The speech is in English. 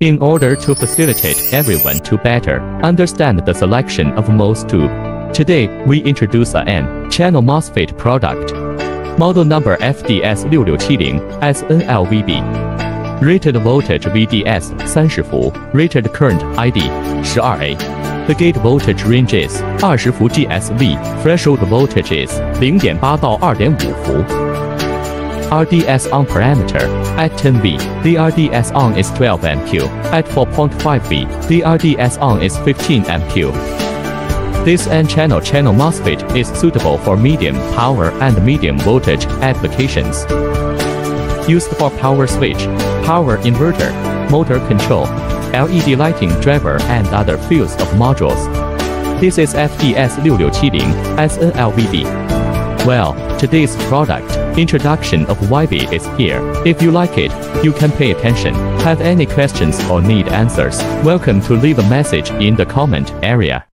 In order to facilitate everyone to better understand the selection of MOS tube, today we introduce a N-channel MOSFET product, model number FDS6670AS-NL-VB, rated voltage VDS 30伏, rated current ID 12A. The gate voltage range is 20 GSV, threshold voltage is RDS on parameter at 10V. The RDS on is 12 MQ. At 4.5V, the RDS on is 15 MQ. This N-channel channel MOSFET is suitable for medium power and medium voltage applications used for power switch, power inverter, motor control, LED lighting driver and other fields of modules. This is FDS6670 SNLVB. Well, today's product, introduction of YV is here. If you like it, you can pay attention. Have any questions or need answers, welcome to leave a message in the comment area.